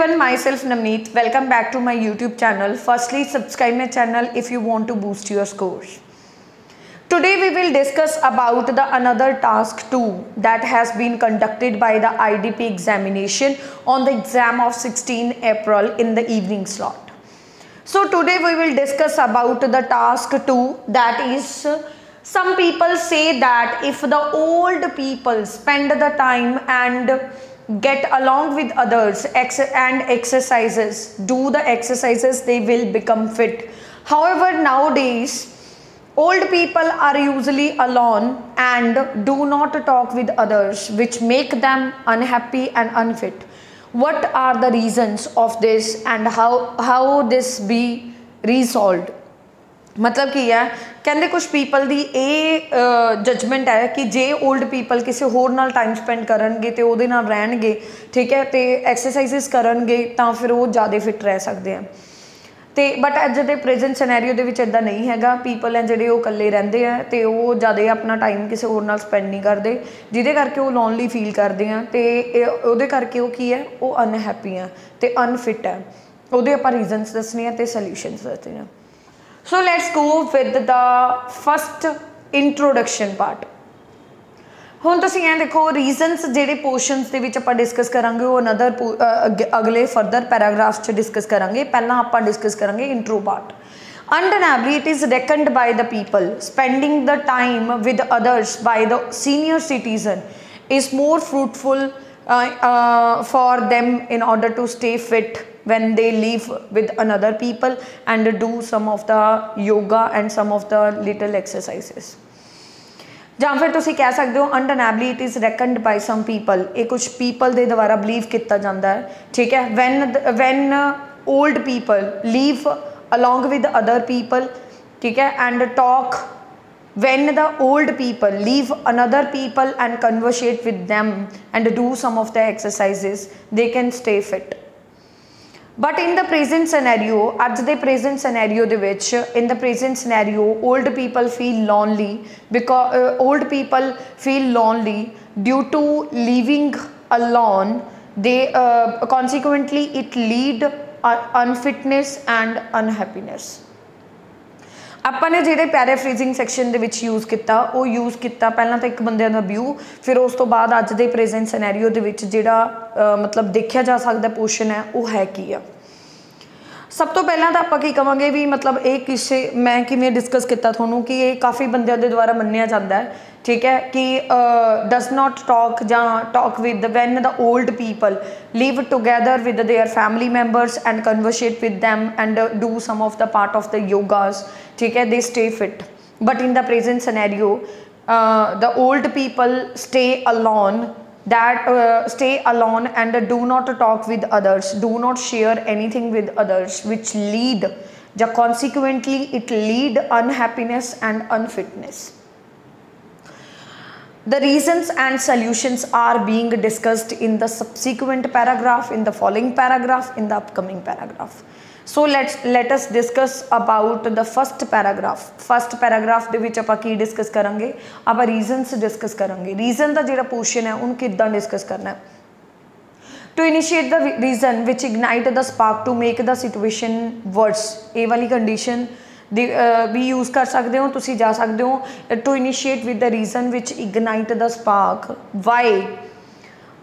everyone, myself Namneet. Welcome back to my YouTube channel. Firstly, subscribe my channel if you want to boost your scores. Today we will discuss about the another task 2 that has been conducted by the IDP examination on the exam of 16 April in the evening slot. So today we will discuss about the task 2 that is some people say that if the old people spend the time and get along with others ex and exercises do the exercises they will become fit. However nowadays old people are usually alone and do not talk with others which make them unhappy and unfit. What are the reasons of this and how how this be resolved ਮਤਲਬ ਕੀ ਹੈ ਕਹਿੰਦੇ ਕੁਝ people ਦੀ ਇਹ judgement ਹੈ ਕਿ ਜੇ old people ਕਿਸੇ ਹੋਰ ਨਾਲ ਟਾਈਮ ਸਪੈਂਡ ਕਰਨਗੇ ਤੇ ਉਹਦੇ ਨਾਲ ਰਹਿਣਗੇ, ਠੀਕ ਹੈ, ਤੇ ਐਕਸਰਸਾਈਜ਼ਸ ਕਰਨਗੇ ਤਾਂ ਫਿਰ ਉਹ ਜ਼ਿਆਦਾ ਫਿਟ ਰਹਿ ਸਕਦੇ ਆ। ਤੇ ਬਟ ਅੱਜ ਦੇ ਪ੍ਰੈਜ਼ੈਂਟ ਸਿਨੈਰੀਓ ਦੇ ਵਿੱਚ ਇਦਾਂ ਨਹੀਂ ਹੈਗਾ ਪੀਪਲ ਹੈ ਜਿਹੜੇ ਉਹ ਇਕੱਲੇ ਰਹਿੰਦੇ ਆ ਤੇ ਉਹ ਜ਼ਿਆਦਾ ਆਪਣਾ ਟਾਈਮ ਕਿਸੇ ਹੋਰ ਨਾਲ ਸਪੈਂਡ ਨਹੀਂ ਕਰਦੇ, ਜਿਹਦੇ ਕਰਕੇ ਉਹ ਲੋਨਲੀ ਫੀਲ ਕਰਦੇ ਆ ਤੇ ਉਹਦੇ ਕਰਕੇ ਉਹ ਕੀ ਹੈ, ਉਹ ਅਨਹੈਪੀ ਆ ਤੇ ਅਨਫਿਟ ਹੈ। ਉਹਦੇ ਆਪਾਂ ਰੀਜ਼ਨਸ ਦੱਸਣੇ ਆ ਤੇ ਸੋਲੂਸ਼ਨਸ ਦੱਸਣੇ ਆ। So let's go with the first introduction part. ਹੁਣ ਤੁਸੀਂ ਇਹ ਦੇਖੋ ਰੀਜ਼ਨਸ ਜਿਹੜੇ ਪੋਰਸ਼ਨਸ ਦੇ ਵਿੱਚ ਆਪਾਂ ਡਿਸਕਸ ਕਰਾਂਗੇ ਉਹ ਅਨਦਰ ਅਗਲੇ ਫਰਦਰ ਪੈਰਾਗ੍ਰਾਫ ਚ ਡਿਸਕਸ ਕਰਾਂਗੇ ਪਹਿਲਾਂ ਆਪਾਂ ਡਿਸਕਸ ਕਰਾਂਗੇ intro part undeniably it is reckoned by the people spending the time with others by the senior citizen is more fruitful uh, uh, for them in order to stay fit when they leave with another people and do some of the yoga and some of the little exercises. ਜਾਂ ਫਿਰ ਤੁਸੀਂ ਕਹਿ ਸਕਦੇ ਹੋ undeniably it is reckoned by some people ਇਹ ਕੁਝ people ਦੇ ਦੁਆਰਾ ਬਲੀਵ ਕੀਤਾ ਜਾਂਦਾ ਹੈ ਠੀਕ ਹੈ when when old people live along with other people ਠੀਕ ਹੈ and talk when the old people leave another people and conversate with them and do some of the exercises they can stay fit but in the present scenario ਅੱਜ the present scenario the which in the present scenario old people feel lonely because uh, old people feel lonely due to living alone they uh, consequently it lead uh, unfitness and unhappiness. ਆਪਾਂ ਨੇ ਜਿਹੜੇ ਪੈਰਾਫ੍ਰੇਜ਼ਿੰਗ section ਦੇ ਵਿੱਚ use ਕੀਤਾ, ਉਹ use ਕੀਤਾ ਪਹਿਲਾਂ ਤਾਂ ਇੱਕ ਬੰਦੇ ਦਾ ਵਿਊ ਫਿਰ ਉਸ ਤੋਂ ਬਾਅਦ ਅੱਜ ਦੇ ਪ੍ਰੈਜ਼ੈਂਟ ਸਿਨੈਰੀਓ ਦੇ ਵਿੱਚ ਜਿਹੜਾ ਮਤਲਬ ਦੇਖਿਆ ਜਾ ਸਕਦਾ ਪੋਰਸ਼ਨ ਹੈ, ਉਹ ਹੈ ਕੀ ਆ? सब तो पहला तो आप की कहोंगे भी मतलब एक किस्से मैं किमें डिस्कस किया थोनों कि यह काफ़ी बंद द्वारा मनिया जाता है ठीक है कि डस नॉट टॉक ज talk with when the old people live together with their family members and conversate with them and do some of the part of the yogas ठीक है they stay fit but in the present scenario the old people stay alone that uh, stay alone and do not talk with others. Do not share anything with others which lead consequently it lead unhappiness and unfitness. The reasons and solutions are being discussed in the subsequent paragraph in the following paragraph in the upcoming paragraph so let's let us discuss about the first paragraph first paragraph ਦੇ ਵਿੱਚ ਆਪਾਂ ਕੀ discuss ਕਰਾਂਗੇ ਆਪਾਂ reasons discuss ਕਰਾਂਗੇ reason ਦਾ ਜਿਹੜਾ portion ਹੈ ਉਹਨੂੰ ਕਿੱਦਾਂ ਡਿਸਕਸ ਕਰਨਾ ਹੈ to initiate the reason which ignite the spark to make the situation worse ਇਹ ਵਾਲੀ ਕੰਡੀਸ਼ਨ ਦੀ ਵੀ ਯੂਜ਼ ਕਰ ਸਕਦੇ ਹੋ ਤੁਸੀਂ ਜਾ ਸਕਦੇ ਹੋ to initiate with the reason which ignite the spark why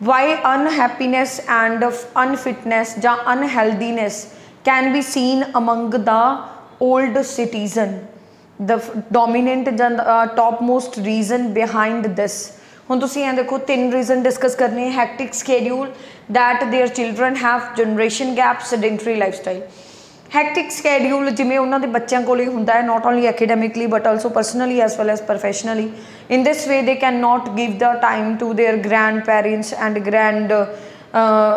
why unhappiness and unfitness ਜਾਂ ਅਨਹੈਲਦੀਨੈਸ can be seen among the old citizen the dominant and uh, topmost reason behind this ਹੁਣ ਤੁਸੀਂ ਇਹ ਦੇਖੋ ਤਿੰਨ ਰੀਜ਼ਨ ਡਿਸਕਸ ਕਰਨੇ hectic schedule that their children have generation gap sedentary lifestyle hectic schedule ਜਿਵੇਂ ਉਹਨਾਂ ਦੇ ਬੱਚਿਆਂ ਕੋਲੇ ਹੁੰਦਾ ਹੈ not only ਐਕੈਡੈਮਿਕਲੀ but also personally as well as professionally in this way they can not give the time to their grand parents and grand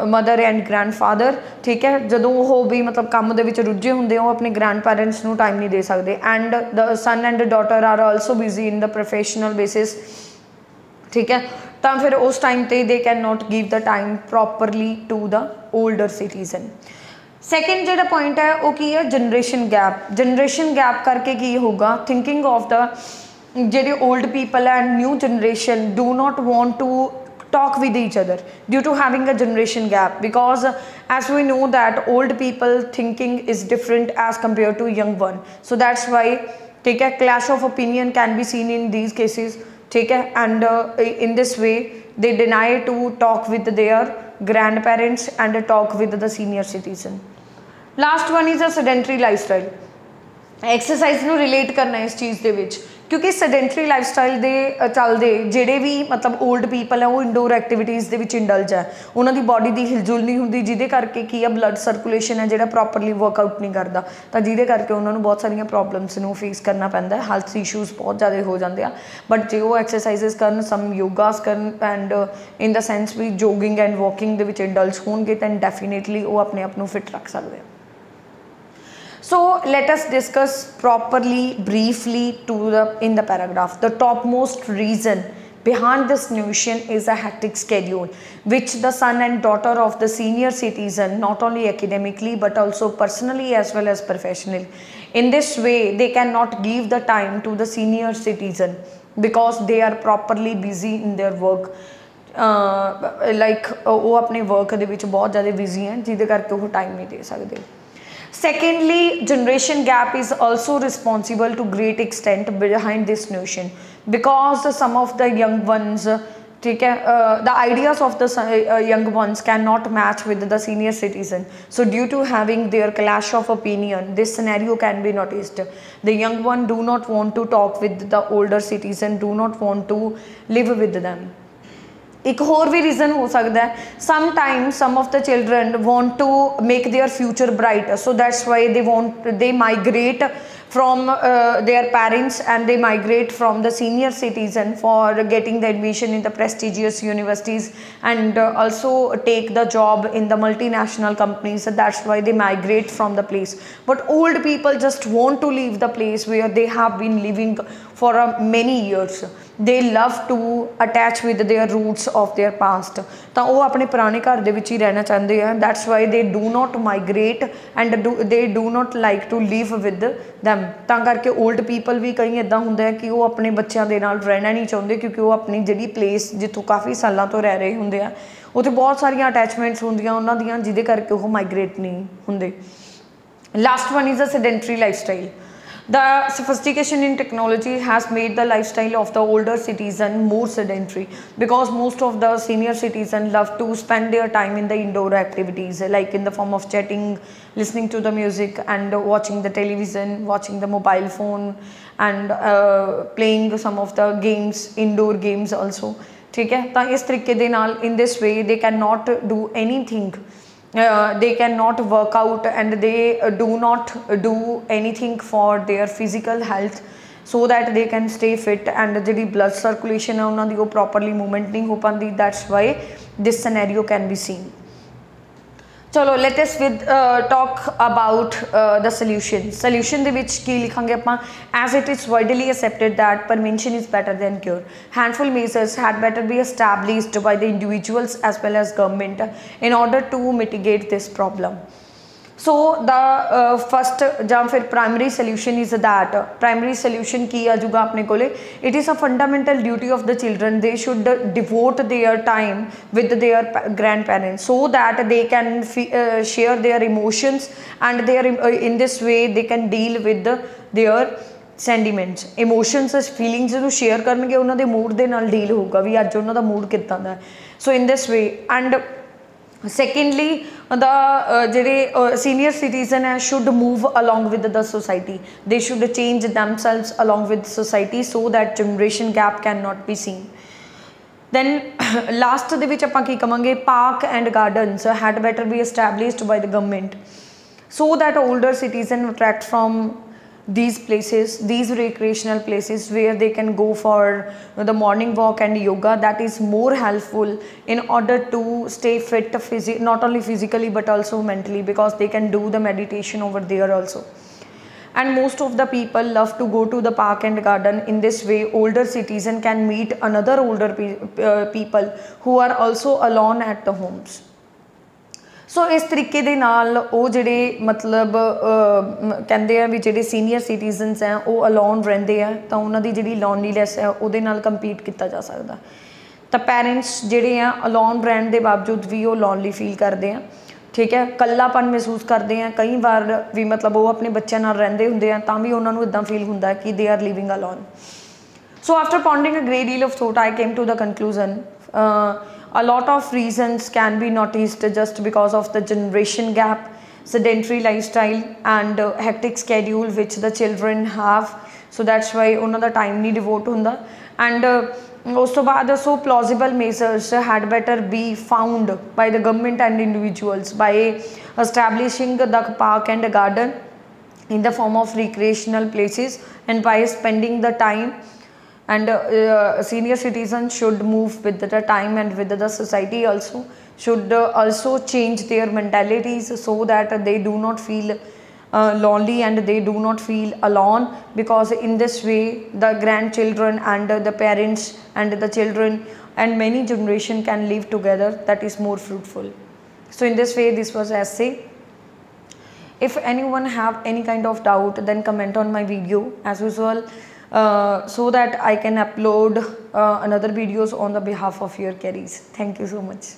grandmother and grandfather ਠੀਕ ਹੈ? ਜਦੋਂ ਉਹ ਵੀ ਮਤਲਬ ਕੰਮ ਦੇ ਵਿੱਚ ਰੁੱਝੇ ਹੁੰਦੇ ਉਹ ਆਪਣੇ ਗ੍ਰੈਂਡ ਪੈਰੈਂਟਸ ਨੂੰ ਟਾਈਮ ਨਹੀਂ ਦੇ ਸਕਦੇ। And the son and daughter are also busy in the professional basis ਠੀਕ ਹੈ? ਤਾਂ ਫਿਰ ਉਸ ਟਾਈਮ ਤੇ they can not give the time properly to the older citizen second ਜਿਹੜਾ ਪੁਆਇੰਟ ਹੈ, ਉਹ ਕੀ ਹੈ? ਜਨਰੇਸ਼ਨ ਗੈਪ ਜਨਰੇਸ਼ਨ ਗੈਪ ਕਰਕੇ ਕੀ ਹੋਊਗਾ? ਥਿੰਕਿੰਗ ਆਫ ਦਾ ਜਿਹੜੇ old people and new generation do not want to talk with each other due to having a generation gap because uh, as we know that old people thinking is different as compared to young one so that's why take a clash of opinion can be seen in these cases take a and uh, in this way they deny to talk with their grandparents and talk with the senior citizen last one is a sedentary lifestyle exercise ਨੂੰ relate ਕਰਨਾ ਇਸ ਚੀਜ਼ ਦੇ ਵਿੱਚ ਕਿਉਂਕਿ sedentary lifestyle ਦੇ ਚੱਲਦੇ ਜਿਹੜੇ ਵੀ ਮਤਲਬ 올ਡ ਪੀਪਲ ਹੈ ਉਹ ਇੰਡੋਰ ਐਕਟੀਵਿਟੀਜ਼ ਦੇ ਵਿੱਚ ਇੰਡਲਜ ਹੈ ਉਹਨਾਂ ਦੀ ਬਾਡੀ ਦੀ ਹਿਲਜੁਲ ਨਹੀਂ ਹੁੰਦੀ, ਜਿਹਦੇ ਕਰਕੇ ਕੀ ਆ ਬਲੱਡ ਸਰਕੂਲੇਸ਼ਨ ਹੈ ਜਿਹੜਾ ਪ੍ਰੋਪਰਲੀ ਵਰਕਆਊਟ ਨਹੀਂ ਕਰਦਾ। ਤਾਂ ਜਿਹਦੇ ਕਰਕੇ ਉਹਨਾਂ ਨੂੰ ਬਹੁਤ ਸਾਰੀਆਂ ਪ੍ਰੋਬਲਮਸ ਨੂੰ ਫੇਸ ਕਰਨਾ ਪੈਂਦਾ ਹੈ। ਹੈਲਥ ਇਸ਼ੂਜ਼ ਬਹੁਤ ਜ਼ਿਆਦਾ ਹੋ ਜਾਂਦੇ ਆ। ਬਟ ਜੇ ਉਹ ਐਕਸਰਸਾਈਜ਼ ਕਰਨ ਸਮ ਯੋਗਾਸ ਕਰਨ ਐਂਡ ਇਨ ਦਾ ਸੈਂਸ ਵੀ ਜੋਗਿੰਗ ਐਂਡ ਵਾਕਿੰਗ ਦੇ ਵਿੱਚ ਇੰਡਲਜ ਹੋਣਗੇ ਤਾਂ ਡੈਫੀਨੇਟਲੀ ਉਹ ਆਪਣੇ ਆਪ ਨੂੰ ਫਿਟ ਰੱਖ ਸਕਦੇ ਆ। So let us discuss properly, briefly to the in the paragraph. The topmost reason behind this notion is a hectic schedule which the son and daughter of the senior citizen not only academically but also personally as well as professionally in this way they cannot give the time to the senior citizen because they are properly busy in their work like ਉਹ ਆਪਣੇ work ਦੇ ਵਿੱਚ ਬਹੁਤ ਜ਼ਿਆਦਾ busy ਹਨ ਜਿਹਦੇ ਕਰਕੇ ਉਹ ਟਾਈਮ ਨਹੀਂ ਦੇ ਸਕਦੇ Secondly, generation gap is also responsible to great extent behind this notion because some of the young ones ठीक है the ideas of the uh, young ones cannot match with the senior citizen so due to having their clash of opinion this scenario can be noticed the young one do not want to talk with the older citizen do not want to live with them ਇੱਕ ਹੋਰ ਵੀ reason ਹੋ ਸਕਦਾ ਹੈ। Some time some of the children want to make their future bright so that's why they want from uh, their parents and they migrate from the senior citizen for getting the admission in the prestigious universities and uh, also take the job in the multinational companies. So that's why they migrate from the place. But old people just want to leave the place where they have been living for uh, many years. They love to attach with their roots of their past ਤਾਂ ਉਹ ਆਪਣੇ ਪੁਰਾਣੇ ਘਰ ਦੇ ਵਿੱਚ ਹੀ ਰਹਿਣਾ ਚਾਹੁੰਦੇ ਆ। That's why they do not migrate and they do not like to live with them. ਤਾਂ ਕਰਕੇ 올ਡ ਪੀਪਲ ਵੀ ਕਈ ਇਦਾਂ ਹੁੰਦਾ ਹੈ ਕਿ ਉਹ ਆਪਣੇ ਬੱਚਿਆਂ ਦੇ ਨਾਲ ਰਹਿਣਾ ਨਹੀਂ ਚਾਹੁੰਦੇ ਕਿਉਂਕਿ ਉਹ ਆਪਣੀ ਜਿਹੜੀ ਪਲੇਸ ਜਿੱਥੋਂ ਕਾਫੀ ਸਾਲਾਂ ਤੋਂ ਰਹਿ ਰਹੇ ਹੁੰਦੇ ਆ। ਉੱਥੇ ਬਹੁਤ ਸਾਰੀਆਂ ਅਟੈਚਮੈਂਟਸ ਹੁੰਦੀਆਂ ਉਹਨਾਂ ਦੀਆਂ ਜਿਹਦੇ ਕਰਕੇ ਉਹ ਮਾਈਗ੍ਰੇਟ ਨਹੀਂ ਹੁੰਦੇ। Last one is a sedentary lifestyle The sophistication in technology has made the lifestyle of the older citizen more sedentary because most of the senior citizen love to spend their time in the indoor activities like in the form of chatting, listening to the music and watching the television, watching the mobile phone and uh, playing some of the games, indoor games also. In this way, they cannot do anything. uh, they cannot work out and they uh, do not do anything for their physical health so that they can stay fit and ਜਿਹੜੀ blood circulation ਹੈ ਉਹਨਾਂ ਦੀ ਉਹ properly movement ਨਹੀਂ ਹੋ ਪਾਉਂਦੀ that's why this scenario can be seen ਚਲੋ let us with talk about the solution solution ਦੇ ਵਿੱਚ ਕੀ ਲਿਖਾਂਗੇ ਆਪਾਂ as it is widely accepted that prevention is better than cure handful measures had better be established by the individuals as well as government in order to mitigate this so the uh, first जहाँ फिर primary solution is that primary solution की अजुगा अपने को ले it is a fundamental duty of the children they should devote their time with their grandparents so that they can uh, share their emotions and their uh, in this way they can deal with the, their sentiments emotions feelings ਨੂੰ share ਕਰਨਗੇ ਉਹਨਾਂ ਦੇ mood ਦੇ ਨਾਲ deal ਹੋਊਗਾ ਵੀ ਅੱਜ ਉਹਨਾਂ ਦਾ ਮੂਡ ਕਿੱਦਾਂ ਦਾ so in this way and secondly the uh, ਜਿਹੜੇ uh, senior citizen ਹੈ should move along with the society they should change themselves along with society so that generation gap cannot be seen then last ਦੇ ਵਿੱਚ ਆਪਾਂ ਕੀ ਕਵਾਂਗੇ park and gardens had better be established by the government so that older citizen attract from these places these recreational places where they can go for the morning walk and yoga that is more helpful in order to stay fit not only physically but also mentally because they can do the meditation over there also. And most of the people love to go to the park and garden in this way. Older citizen can meet another older pe uh, people who are also alone at the homes ਸੋ ਇਸ ਤਰੀਕੇ ਦੇ ਨਾਲ ਉਹ ਜਿਹੜੇ ਮਤਲਬ ਕਹਿੰਦੇ ਆ ਵੀ ਜਿਹੜੇ ਸੀਨੀਅਰ ਸਿਟੀਜ਼ਨਸ ਆ ਉਹ ਅਲੋਨ ਰਹਿੰਦੇ ਆ ਤਾਂ ਉਹਨਾਂ ਦੀ ਜਿਹੜੀ ਲੋਨਲੀਨੈਸ ਹੈ ਉਹਦੇ ਨਾਲ ਕੰਪੀਟ ਕੀਤਾ ਜਾ ਸਕਦਾ। ਤਾਂ ਪੈਰੈਂਟਸ ਜਿਹੜੇ ਆ ਅਲੋਨ ਰਹਿਣ ਦੇ ਬਾਵਜੂਦ ਵੀ ਉਹ ਲੋਨਲੀ ਫੀਲ ਕਰਦੇ ਆ। ਠੀਕ ਹੈ ਕੱਲਾਪਨ ਮਹਿਸੂਸ ਕਰਦੇ ਆ। ਕਈ ਵਾਰ ਵੀ ਮਤਲਬ ਉਹ ਆਪਣੇ ਬੱਚਿਆਂ ਨਾਲ ਰਹਿੰਦੇ ਹੁੰਦੇ ਆ ਤਾਂ ਵੀ ਉਹਨਾਂ ਨੂੰ ਇਦਾਂ ਫੀਲ ਹੁੰਦਾ ਕਿ they are living alone So after pondering a great deal of thought, I came to the conclusion uh, a lot of reasons can be noticed just because of the generation gap, sedentary lifestyle, and uh, hectic schedule which the children have. So that's why ਉਹਨਾਂ ਦਾ time ਨਹੀਂ devote ਹੁੰਦਾ and uh, ਉਸ ਤੋਂ ਬਾਅਦ so plausible measures had better be found by the government and individuals by establishing the park and garden in the form of recreational places and by spending the time and uh, uh, senior citizens should move with the time and with the society also should uh, also change their mentalities so that they do not feel uh, lonely and they do not feel alone. Because in this way the grandchildren and the parents and the children and many generation can live together that is more fruitful. So in this way this was essay. If anyone have any kind of doubt then comment on my video. As usual uh, so that I can upload uh, another videos on the behalf of your carries. Thank you so much.